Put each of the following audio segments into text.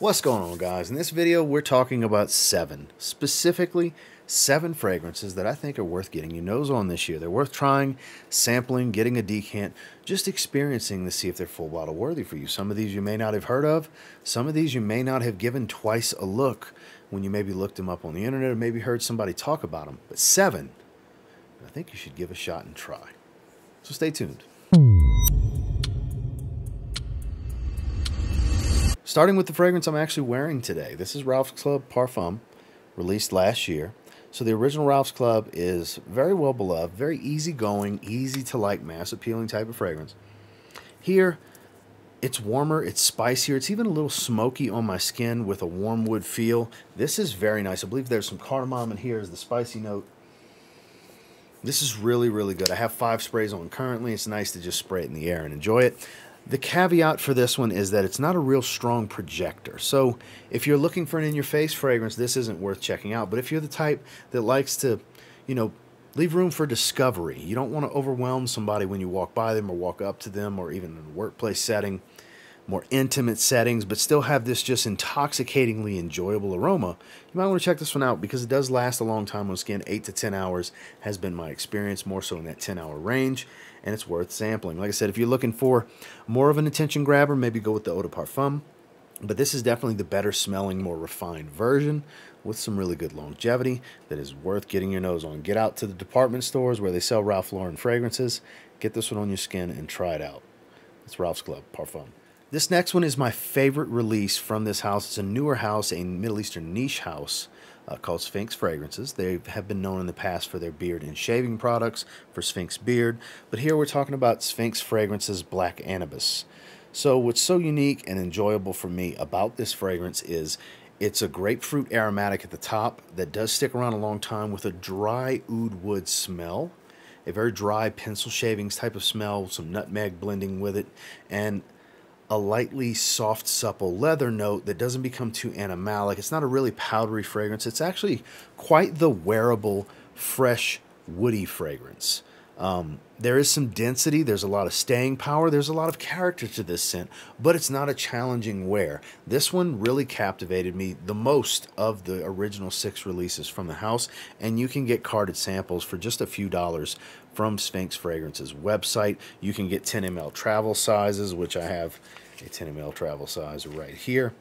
What's going on guys? In this video we're talking about seven, specifically seven fragrances that I think are worth getting your nose on this year. They're worth trying, sampling, getting a decant, just experiencing to see if they're full bottle worthy for you. Some of these you may not have heard of, some of these you may not have given twice a look when you maybe looked them up on the internet or maybe heard somebody talk about them. But seven, I think you should give a shot and try. So stay tuned. Starting with the fragrance I'm actually wearing today. This is Ralph's Club Parfum, released last year. So the original Ralph's Club is very well beloved, very easygoing, easy to like, mass appealing type of fragrance. Here, it's warmer, it's spicier, it's even a little smoky on my skin with a warm wood feel. This is very nice. I believe there's some cardamom in here as the spicy note. This is really, really good. I have five sprays on currently. It's nice to just spray it in the air and enjoy it. The caveat for this one is that it's not a real strong projector. So if you're looking for an in-your-face fragrance, this isn't worth checking out. But if you're the type that likes to, you know, leave room for discovery, you don't want to overwhelm somebody when you walk by them or walk up to them or even in a workplace setting, more intimate settings, but still have this just intoxicatingly enjoyable aroma, you might want to check this one out because it does last a long time on skin. 8 to 10 hours has been my experience, more so in that 10 hour range, and it's worth sampling. Like I said, if you're looking for more of an attention grabber, maybe go with the Eau de Parfum. But this is definitely the better smelling, more refined version with some really good longevity that is worth getting your nose on. Get out to the department stores where they sell Ralph Lauren fragrances. Get this one on your skin and try it out. It's Ralph's Club Parfum. This next one is my favorite release from this house. It's a newer house, a Middle Eastern niche house uh, called Sphinx Fragrances. They have been known in the past for their beard and shaving products, for Sphinx Beard, but here we're talking about Sphinx Fragrances Black Anubis. So what's so unique and enjoyable for me about this fragrance is it's a grapefruit aromatic at the top that does stick around a long time with a dry oud wood smell, a very dry pencil shavings type of smell, some nutmeg blending with it, and a lightly soft, supple leather note that doesn't become too animalic. It's not a really powdery fragrance. It's actually quite the wearable, fresh, woody fragrance. Um, there is some density, there's a lot of staying power, there's a lot of character to this scent, but it's not a challenging wear. This one really captivated me the most of the original six releases from the house, and you can get carded samples for just a few dollars from Sphinx Fragrances website. You can get 10 ml travel sizes, which I have a 10 ml travel size right here.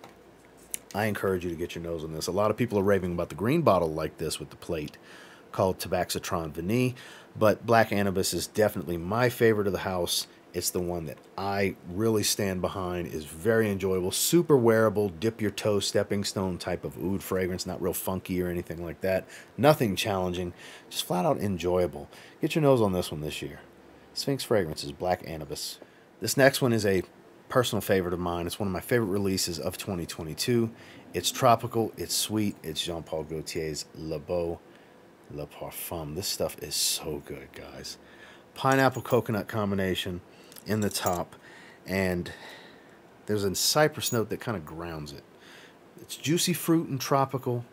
I encourage you to get your nose on this. A lot of people are raving about the green bottle like this with the plate called Tabaxitron Vanille, but Black Anubis is definitely my favorite of the house. It's the one that I really stand behind, is very enjoyable, super wearable, dip your toe stepping stone type of oud fragrance, not real funky or anything like that. Nothing challenging, just flat out enjoyable. Get your nose on this one this year. Sphinx Fragrances, Black Anubis. This next one is a personal favorite of mine. It's one of my favorite releases of 2022. It's tropical, it's sweet, it's Jean Paul Gaultier's Le Beau Le Parfum. This stuff is so good, guys. Pineapple coconut combination in the top, and there's a cypress note that kind of grounds it. It's juicy fruit and tropical.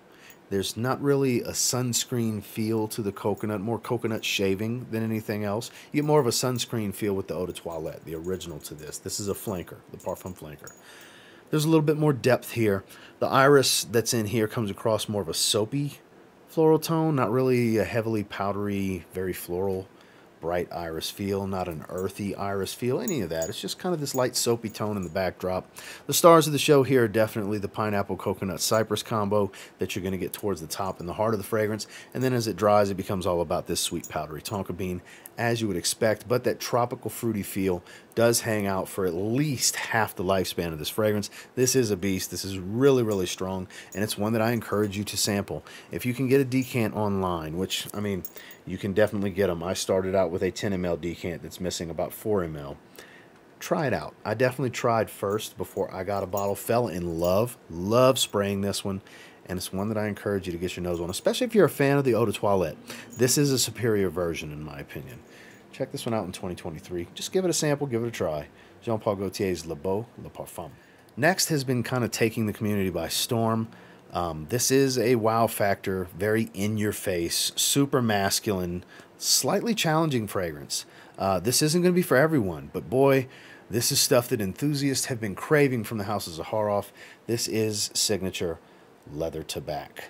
There's not really a sunscreen feel to the coconut, more coconut shaving than anything else. You get more of a sunscreen feel with the Eau de Toilette, the original to this. This is a flanker, the Parfum flanker. There's a little bit more depth here. The iris that's in here comes across more of a soapy floral tone, not really a heavily powdery, very floral bright iris feel, not an earthy iris feel, any of that. It's just kind of this light soapy tone in the backdrop. The stars of the show here are definitely the pineapple coconut cypress combo that you're going to get towards the top and the heart of the fragrance. And then as it dries, it becomes all about this sweet powdery tonka bean, as you would expect. But that tropical fruity feel does hang out for at least half the lifespan of this fragrance. This is a beast. This is really, really strong, and it's one that I encourage you to sample. If you can get a decant online, which, I mean, you can definitely get them. I started out with a 10 ml decant that's missing about 4 ml. Try it out. I definitely tried first before I got a bottle. Fell in love. Love spraying this one. And it's one that I encourage you to get your nose on, especially if you're a fan of the Eau de Toilette. This is a superior version, in my opinion. Check this one out in 2023. Just give it a sample, give it a try. Jean Paul Gaultier's Le Beau Le Parfum. Next has been kind of taking the community by storm. Um, this is a wow factor, very in your face, super masculine, slightly challenging fragrance. Uh, this isn't going to be for everyone, but boy, This is stuff that enthusiasts have been craving from the House of Zaharoff. This is signature leather tobacco.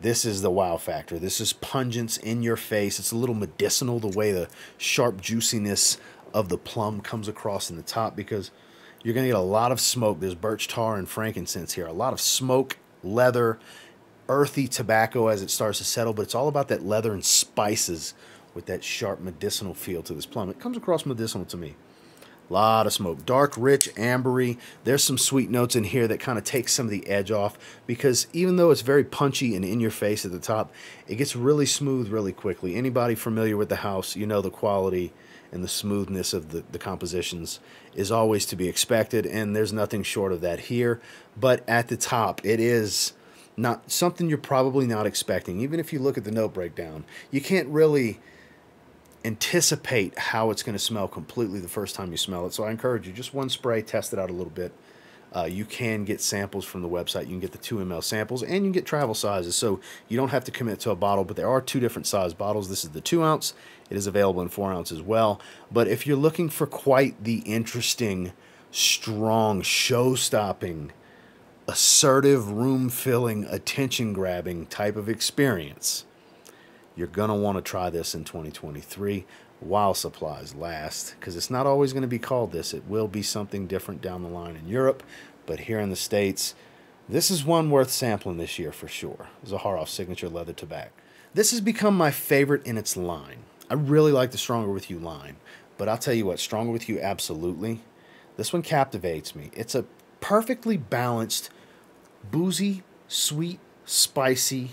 This is the wow factor. This is pungence in your face. It's a little medicinal the way the sharp juiciness of the plum comes across in the top because you're going to get a lot of smoke. There's birch tar and frankincense here. A lot of smoke, leather, earthy tobacco as it starts to settle, but it's all about that leather and spices with that sharp medicinal feel to this plum. It comes across medicinal to me. A lot of smoke. Dark, rich, ambery. There's some sweet notes in here that kind of take some of the edge off because even though it's very punchy and in your face at the top, it gets really smooth really quickly. Anybody familiar with the house, you know the quality and the smoothness of the, the compositions is always to be expected, and there's nothing short of that here. But at the top, it is not something you're probably not expecting. Even if you look at the note breakdown, you can't really anticipate how it's going to smell completely the first time you smell it. So I encourage you, just one spray, test it out a little bit. Uh, you can get samples from the website. You can get the 2 ml samples and you can get travel sizes. So you don't have to commit to a bottle, but there are two different size bottles. This is the 2 ounce. It is available in 4 ounce as well. But if you're looking for quite the interesting, strong, show stopping, assertive, room filling, attention grabbing type of experience, you're going to want to try this in 2023 while supplies last because it's not always going to be called this. It will be something different down the line in Europe, but here in the States, this is one worth sampling this year for sure. Zaharoff Signature Leather Tobacco. This has become my favorite in its line. I really like the Stronger With You line, but I'll tell you what, Stronger With You absolutely. This one captivates me. It's a perfectly balanced, boozy, sweet, spicy,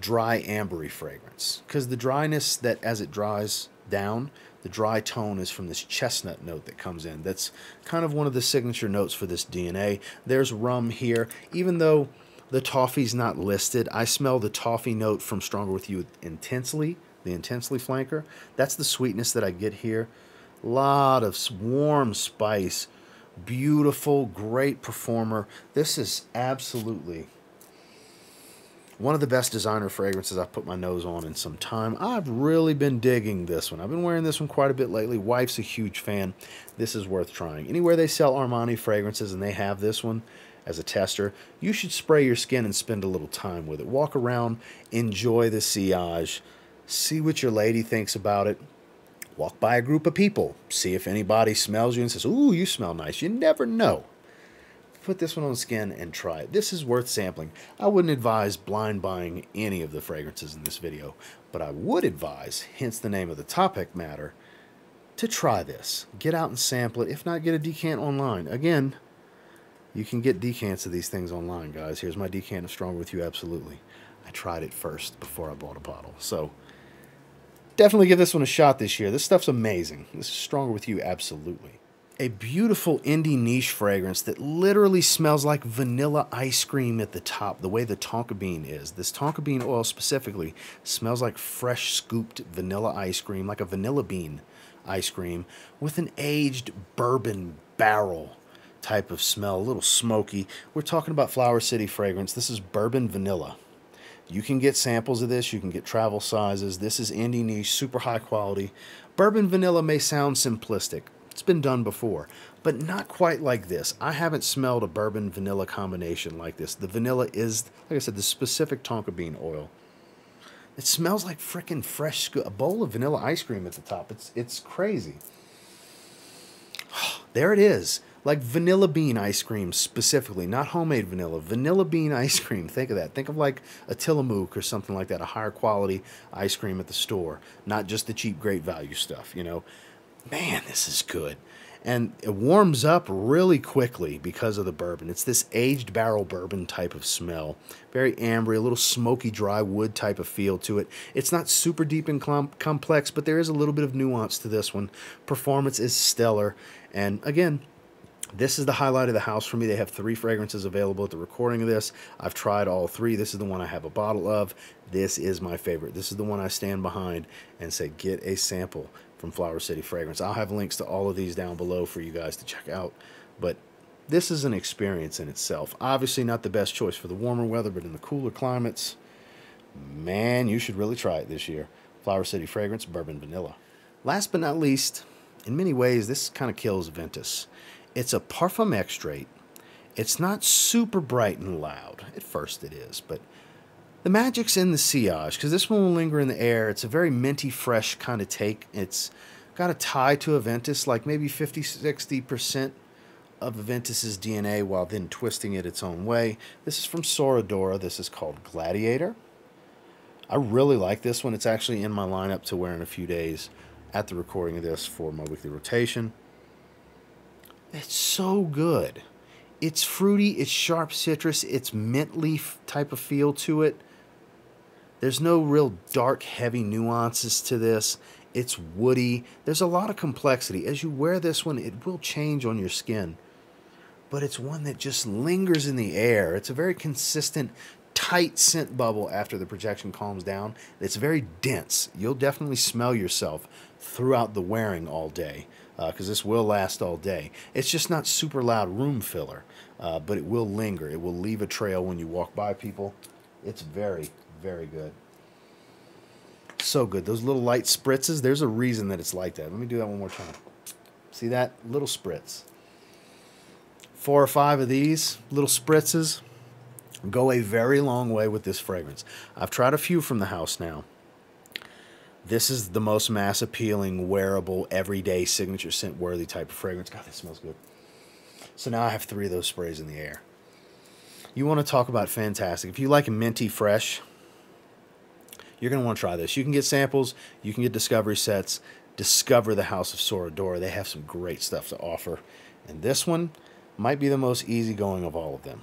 dry ambery fragrance. Because the dryness that as it dries down the dry tone is from this chestnut note that comes in. That's kind of one of the signature notes for this dna there's rum here. Even though the toffee's not listed i smell the toffee note from stronger with you intensely the intensely flanker. That's the sweetness that i get here. A lot of warm spice. Beautiful great performer. This is absolutely one of the best designer fragrances I've put my nose on in some time. I've really been digging this one. I've been wearing this one quite a bit lately. Wife's a huge fan. This is worth trying. Anywhere they sell Armani fragrances and they have this one as a tester, you should spray your skin and spend a little time with it. Walk around, enjoy the sillage, see what your lady thinks about it. Walk by a group of people, see if anybody smells you and says, Ooh, you smell nice. You never know put this one on skin and try it. This is worth sampling. I wouldn't advise blind buying any of the fragrances in this video, but I would advise, hence the name of the topic matter, to try this. Get out and sample it. If not, get a decant online. Again, you can get decants of these things online, guys. Here's my decant of Stronger With You, absolutely. I tried it first before I bought a bottle. So, definitely give this one a shot this year. This stuff's amazing. This is Stronger With You, absolutely a beautiful indie niche fragrance that literally smells like vanilla ice cream at the top, the way the tonka bean is. This tonka bean oil specifically smells like fresh scooped vanilla ice cream, like a vanilla bean ice cream, with an aged bourbon barrel type of smell, a little smoky. We're talking about Flower City fragrance. This is bourbon vanilla. You can get samples of this. You can get travel sizes. This is indie niche, super high quality. Bourbon vanilla may sound simplistic. It's been done before, but not quite like this. I haven't smelled a bourbon vanilla combination like this. The vanilla is, like I said, the specific tonka bean oil. It smells like freaking fresh, a bowl of vanilla ice cream at the top. It's, it's crazy. there it is. Like vanilla bean ice cream specifically, not homemade vanilla. Vanilla bean ice cream. Think of that. Think of like a Tillamook or something like that, a higher quality ice cream at the store, not just the cheap, great value stuff, you know man, this is good. And it warms up really quickly because of the bourbon. It's this aged barrel bourbon type of smell. Very ambery, a little smoky, dry wood type of feel to it. It's not super deep and complex, but there is a little bit of nuance to this one. Performance is stellar. And again, this is the highlight of the house for me. They have three fragrances available at the recording of this. I've tried all three. This is the one I have a bottle of. This is my favorite. This is the one I stand behind and say, get a sample from Flower City Fragrance. I'll have links to all of these down below for you guys to check out. But this is an experience in itself. Obviously not the best choice for the warmer weather, but in the cooler climates, man, you should really try it this year. Flower City Fragrance Bourbon Vanilla. Last but not least, in many ways, this kind of kills Aventus. It's a Parfum Extrait. It's not super bright and loud. At first it is, but the magic's in the sillage because this one will linger in the air. It's a very minty, fresh kind of take. It's got a tie to Aventus, like maybe 50 60% of Aventus's DNA while then twisting it its own way. This is from Sora Dora. This is called Gladiator. I really like this one. It's actually in my lineup to wear in a few days at the recording of this for my weekly rotation. It's so good. It's fruity, it's sharp citrus, it's mint leaf type of feel to it. There's no real dark, heavy nuances to this. It's woody. There's a lot of complexity. As you wear this one, it will change on your skin. But it's one that just lingers in the air. It's a very consistent, tight scent bubble after the projection calms down. It's very dense. You'll definitely smell yourself throughout the wearing all day because uh, this will last all day. It's just not super loud room filler, uh, but it will linger. It will leave a trail when you walk by people. It's very, very good. So good. Those little light spritzes, there's a reason that it's like that. Let me do that one more time. See that? Little spritz. Four or five of these little spritzes go a very long way with this fragrance. I've tried a few from the house now. This is the most mass appealing, wearable, everyday, signature scent worthy type of fragrance. God, that smells good. So now I have three of those sprays in the air. You want to talk about fantastic. If you like minty fresh, you're going to want to try this. You can get samples, you can get discovery sets. Discover the House of Sora Dora. They have some great stuff to offer. And this one might be the most easygoing of all of them.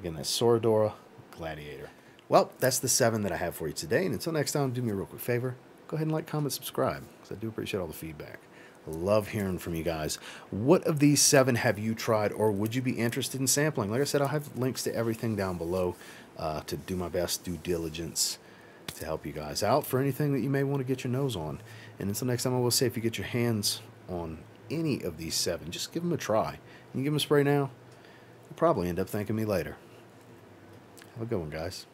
Again, that's Sora Dora Gladiator. Well, that's the seven that I have for you today. And until next time, do me a real quick favor. Go ahead and like, comment, subscribe, because I do appreciate all the feedback. Love hearing from you guys. What of these seven have you tried, or would you be interested in sampling? Like I said, I'll have links to everything down below uh, to do my best due diligence to help you guys out for anything that you may want to get your nose on. And until next time, I will say if you get your hands on any of these seven, just give them a try. You give them a spray now, you'll probably end up thanking me later. Have a good one, guys.